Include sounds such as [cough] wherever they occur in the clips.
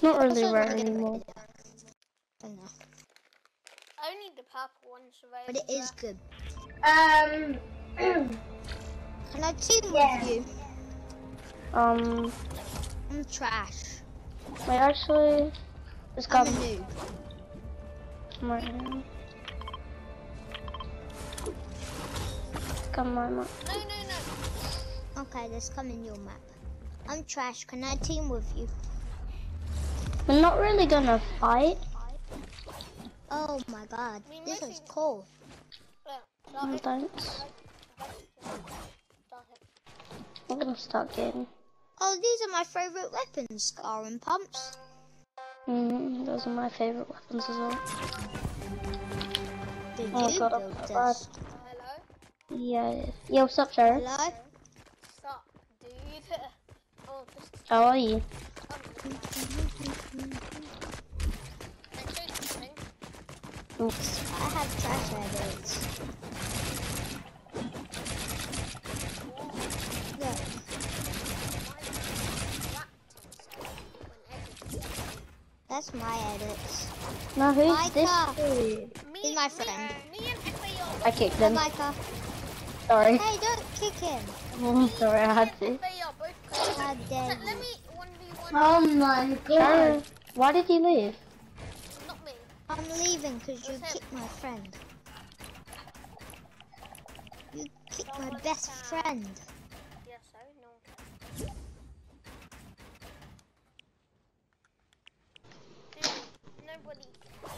It's not really Also, rare I'm anymore. I know. I need the purple one surveyor. But it is good. Um, Can I team Yeah. with you? Um, I'm trash. wait, actually, it's I'm got a noob. my name. Come on, No, no, no. Okay, let's come in your map. I'm trash. Can I team with you? We're not really gonna fight. Oh my god, mean, this this is is- cool. Yeah, I don't. I'm gonna start getting. Oh, these are my favorite weapons, Scar and Pumps. Mm, those are my favorite weapons as well. Did Oh you God, I'm build bad. this? Hello? Yeah. Yo, what's up, Jared? Hello? Stop, dude. [laughs] Oh, just How are you? um, can I show you something? Oops. I have trash edits. Look, that's my edits. Now who's Micah. this? Dude? He's my me- friend. Uh, me, and I kicked Hey, him. Micah. Sorry. Hey, don't kick him. Oh, [laughs] sorry, I had to. FAO both oh my god. Why did you leave? Not me. I'm leaving because you kicked my friend. You kicked my best friend. Yes, I know. Dude, nobody. Oh.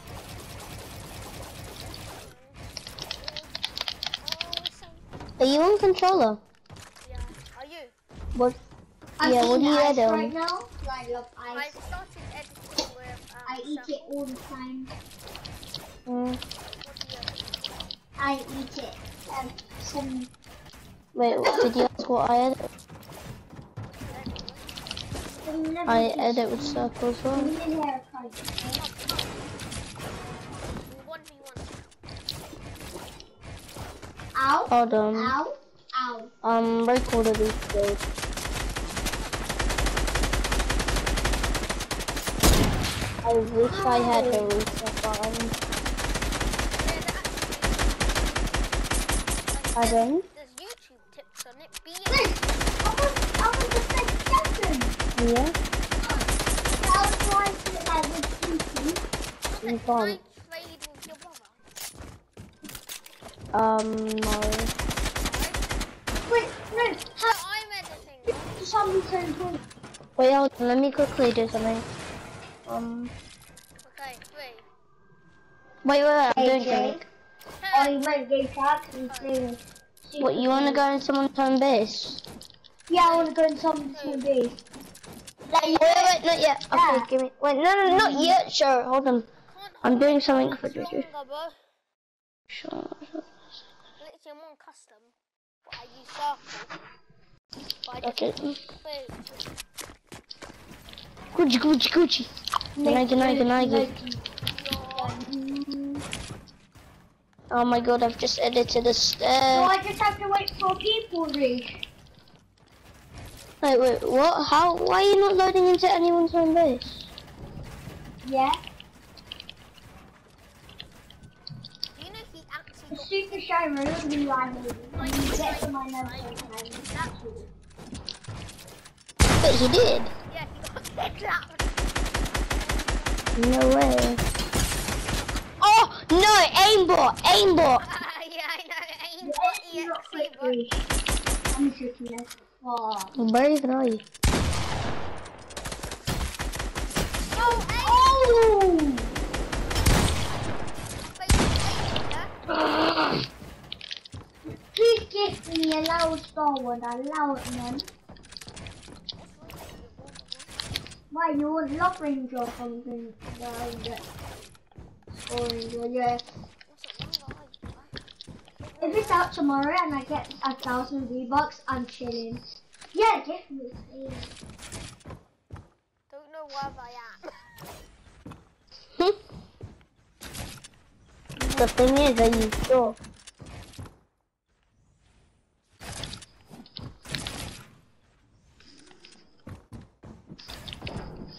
Are you on controller? Yeah. Are you? What? I'm Yeah, what are you doing? right now. I love I ice. started editing with. Um, I eat Shuffle. it all the time. Mm, What do you edit? I eat it. Um, some wait, did you ask what I edit? some I edit with circles as well. One v one. Ow, Hold on. ow, ow. Um, recorder these days. I wish I had a reset button. Yeah, that. I don't. There's YouTube tips on it. Be Wait, I was, I was the first second. Yeah? I was trying to like with Tutu. You Can I can't. trade with your brother? Um, no. Wait, no, No, how I'm editing. for some reason. Wait, let me quickly do something. Um, Okay, three. wait, wait, wait, I'm doing AJ? something. Oh, you might go shark and say. What, you wanna go in someone's home base? Yeah, I want to go in some small base. Like, Wait, wait, wait, not yet. Okay, Yeah. give me. Wait, no, no, not yet. Sure, hold on. I'm doing something for Juju. Sure. Literally, I'm on custom. But I use circle. But I just Okay. Gucci, Gucci, Gucci. Good night, good night, good night. Oh my god, I've just edited a So stair. I just have to wait for people to reach. Wait, wait, what? How? Why are you not loading into anyone's home base? Yeah. Do you know he actually The super shy room rival. When you get to my level, But he did. Yeah, he got kicked out. No way. Oh no, aimbot, aimbot. [laughs] yeah, I know. Ain't Yeah, got you're EXE, I'm shooting this. Oh. [gasps] Where even are you? Oh! Oh! Please give me a loud Star Wars, a loud one. Why you want Love Ranger or something? Yeah, Ranger, yeah. If it's out tomorrow and I get a thousand V bucks, I'm chilling. Yeah, give me. please. Don't know where I am. [laughs] the thing is, are you sure?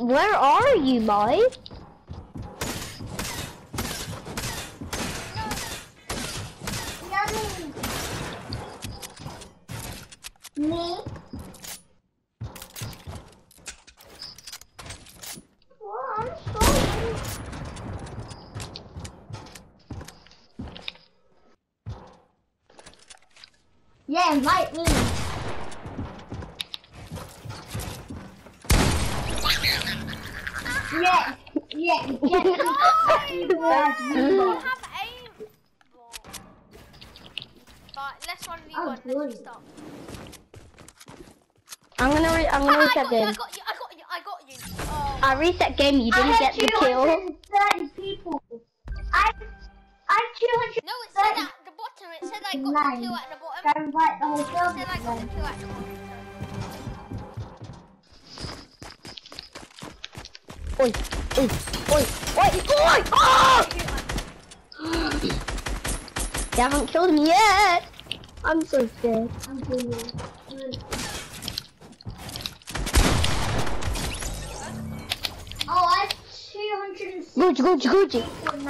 Where are you, Mike? Me? Yeah, invite me. Yeah, yeah, get me. I have aim. Let's one. Let's start. I'm gonna re- I'm gonna reset you. I game. got you. I got you. I got you. Oh. I reset game. You didn't get the kill. 230 people. I, I have No, it said at the bottom. It said I got Nine. the kill at the bottom. Gotta invite the whole It said I got the kill at the bottom. Oi, oi, oi, oi, oi! Oh! You haven't killed me yet. I'm so scared. I'm doing it. Oh, I have 260. Gucci, Gucci, Gucci.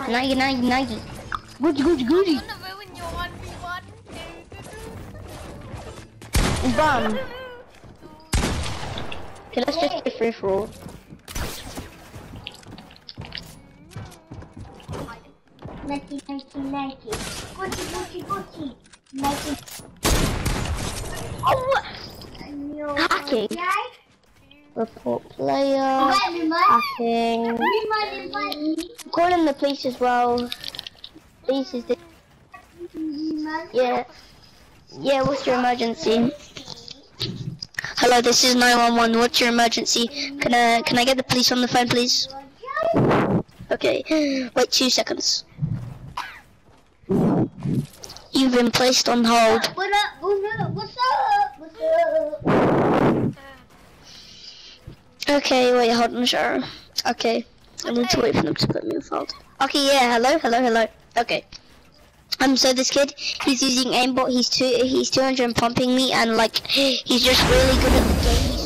Nike, Nike, Nike. Gucci, Gucci, Gucci. I'm gonna ruin your one v one. Bum. Okay, let's just do free for all. Nike, Nike, Nike. Gucci, Gucci, Gucci. Nike. Oh, No. Hacking. Report player. Invite me, man. Hacking. You might invite me. Calling the police as well. Police is the yeah. Yeah, what's your emergency? Hello, this is 911. What's your emergency? Can I can I get the police on the phone, please? Okay. Wait two seconds. You've been placed on hold. What up? What's up? What's up? What's up? Okay, wait, hold on, Sharon. Okay. I need to wait for them to put me on hold. Okay, yeah, hello, hello, hello. Okay. Um, so this kid, he's using aimbot. He's two, he's 200 and pumping me, and like, he's just really good at the game. He's